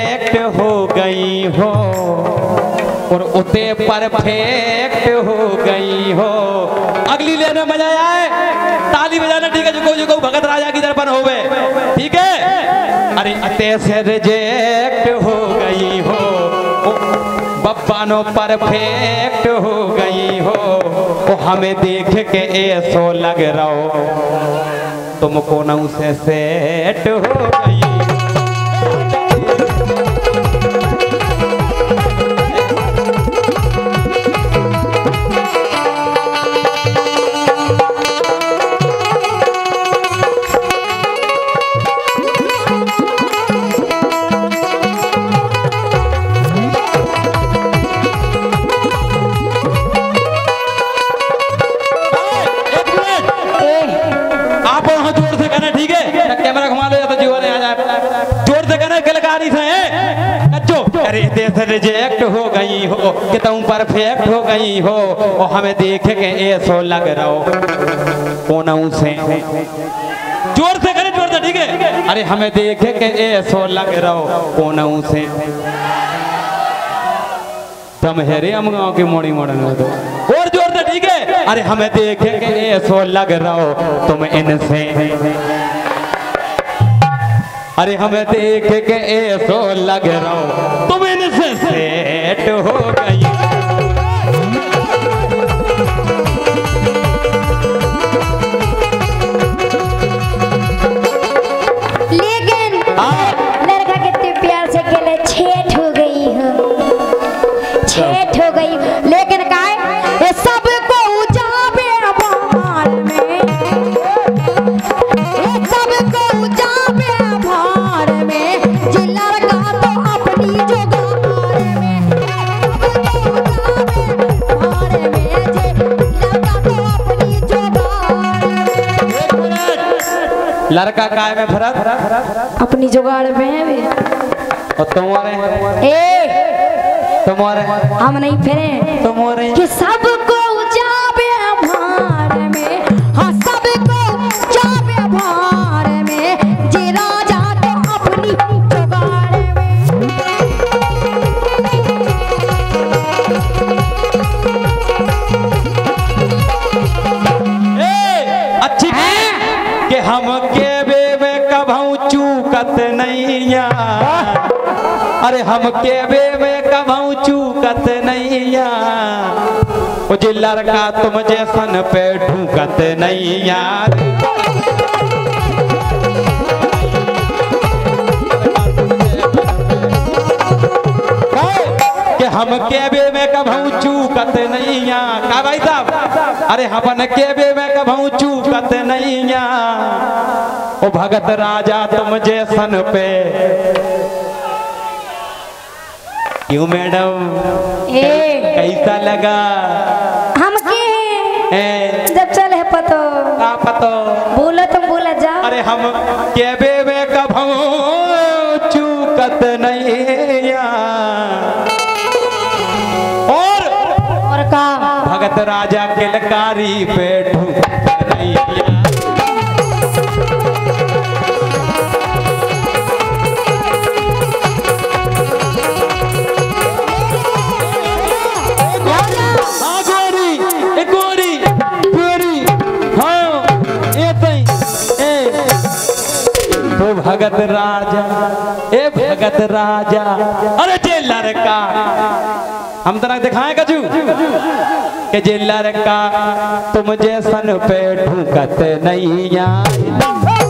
Perfect हो गई हो, और उते परफेक्ट हो गई हो। अगली लेने मज़ा आए। ताली बजाना ठीक है जो जो भगत राजा की दर्पण होवे। ठीक है? अरे, अते से रिजेक्ट हो गई हो बब्बा नो परफेक्ट हो गई हो। ओ, हमें देख के ऐसो लग रहा, तुमको नौ से सेट हो देश रिजेक्ट हो गई हो कि तुम परफेक्ट हो गई हो और हमें देख के ऐसो लग रहा हो। कोनऊ से? ज़ोर से करे, ज़ोर से, ठीक है? अरे हमें देख के ऐसो लग रहा हो कोनऊ से? तुम हेरे हम गाँव की मोड़ी मोड़न तो और ज़ोर से, ठीक है? अरे हमें देखे के ऐसो लग रहा हो, तुम इनसे अरे हमें देख के ऐसो लग रहा तुम सेट हो लड़का काय में फरक? अपनी जुगाड़ में है वे। और तुम्हारे ए! तुम्हारे हम नहीं फिरे। तुम्हारे कि सबको अरे हम के बे में कभू चूकत नैया। जे लड़का तुम जैसन पे ढूकत नैया हम केबे में कभू चूकत नैया। का भाई साहब? अरे हमन केबे में कभू चूकत नैया। ओ भगत राजा तुम जैसन पे क्यों मैडम? ए। कैसा लगा? हम के जब चले पतो। का पतो। बोलो तुम बोला जा। अरे हम केबे में कभू चूकत नैया और और का? भगत राजा किलकारी पे भगत राजा, ए भगत राजा। अरे जे लड़का। हम तना दिखाए कजू? के जे लड़का, तुम जैसन पे ढूंकत नहीं आई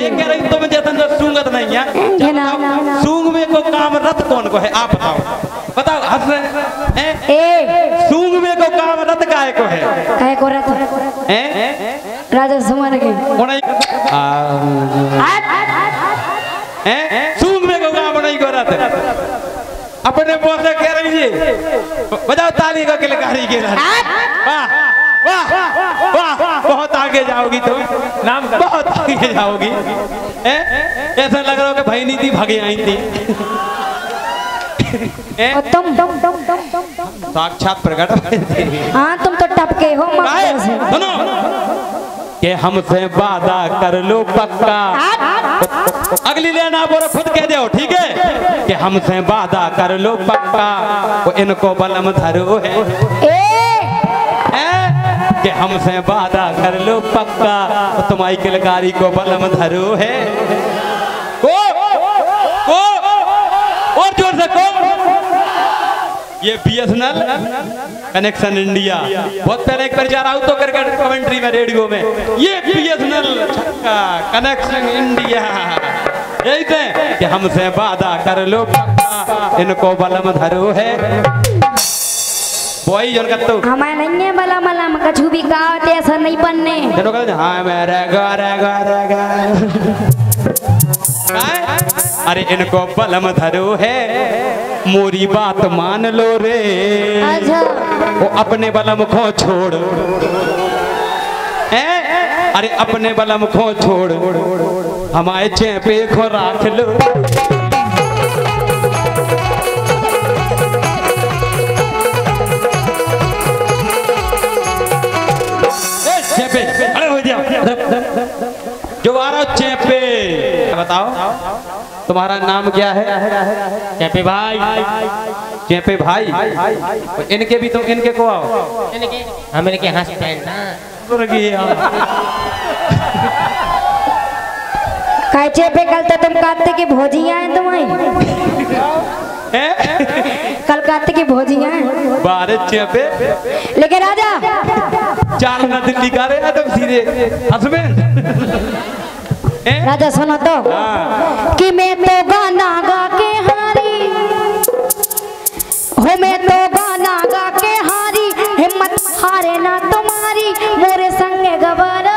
ये कह रही तुम जैसन जो सूंघत नहीं है। घेना सूंघबे को काम रत कौन को है? आप बताओ। बताओ हंस रहे हैं? ए सूंघबे को काम रत काहे को है? कहे को रत? हैं राजा सुमन के। कौन है? हैं सूंघबे को काम नहीं को रत। अपने मुँह से कह रही जी बजाओ ताली का किलकारी के साथ वाह। वाह वाह बहुत आगे जाओगी तुम। नाम बहुत आगे जाओगी। ऐसा लग रहा हो कि भाई नहीं थी भागे आई थी? और साक्षात प्रकट हाँ तुम तो टपके हो सुनो। कि हमसे वादा कर लो पक्का। अगली लेना बोलो खुद कह दो ठीक है? कि हमसे वादा कर लो पक्का। वो इनको बलम धरो है। ए हैं? कि हमसे वादा कर लो पक्का। तुम्हारी किलकारी को बलम धरो है। को को और ज़ोर से को ये बीएसएनएल कनेक्शन इंडिया बहुत पहले एक बार जा रहा हूँ तो क्रिकेट कमेंट्री में रेडियो में। ये बीएसएनएल छक्का कनेक्शन इंडिया यही थे कि हमसे वादा कर लो पक्का। इनको बलम धरो है। वही जन तो हमारे नहीं है बला मला में कछु भी गावत ऐसा नहीं बनने जनो कहते हाँ मैं रहेगा रहेगा काय? अरे इनको बलम धरो है मोरी बात मान लो रे वो अपने बलम को छोड़ हैं? अरे अपने बलम को छोड़ हमारे चेपे को राख लो बताओ तुम्हारा नाम क्या है? चेपे भाई। चेपे भाई। इनके भी तुम इनके को आओ। हमें के हंस पहनना कैचे पे कल तो तुम काते की भोजियाँ हैं तुम्हारी। कल काते की भोजियाँ हैं। बारह चेपे। लेकिन राजा। चाल ना दिल्ली का रहे तुम सीधे। हस्बैंड राजा सुनो तो। कि मैं तो गाना गा के हारी। हो मैं तो गाना गा के हारी। हिम्मत हारे ना तुम्हारी। मोरे संगे गवारा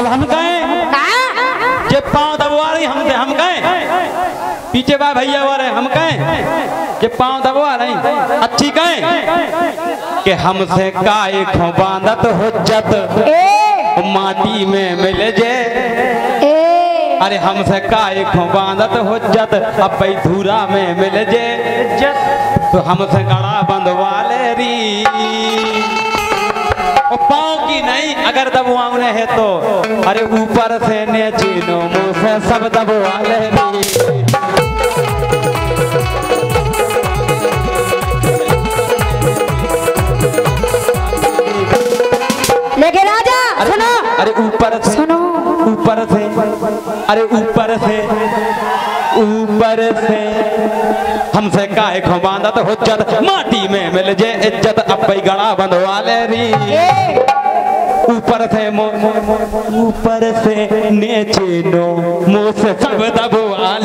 अब हम कहें जे पाँव दबवा रही हम हम कहें पीछे बा भैया वाले हम कहें जे पाँव दबवा रही अच्छी कहें कि हमसे काय खो बांधत हुज्जत ए। माटी में मिल जे। अरे हमसे काय खो बांधत हुज्जत अब भाई धूरा में मिल जे। तो हमसे गड़ा बंधवा ले री। पाँव की नहीं अगर दबवाने है तो। अरे ऊपर से नो मुँह से सब दबवा ले लेकिन राजा सुनो। अरे ऊपर से सुनो। ऊपर से अरे ऊपर से ऊपर से। हमसे काहे खो बांधत हुज्जत? माटी में मिल जे इज़्ज़त अबई गड़ा बंधवाले री। ऊपर से ऊपर से नीचे नो, मुँह सब दबवा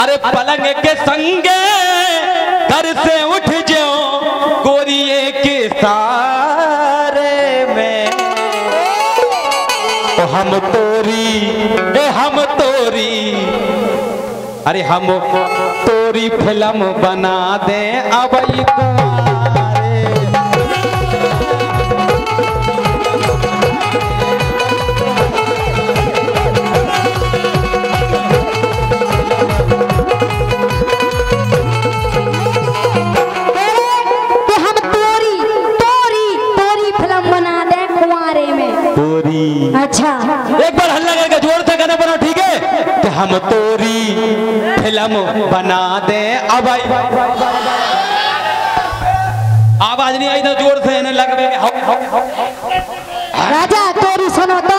अरे पलंग के संगे घर से उठ जाओ, गोरिए के सारे में। तो हम तोरी, ए हम तोरी। अरे हम तोरी फ़िल्म बना दे, अब हम तोरी फ़िल्म बना दे अब आवाज़ नहीं आई तो ज़ोर से हाउ- राजा तोरी सुनो तो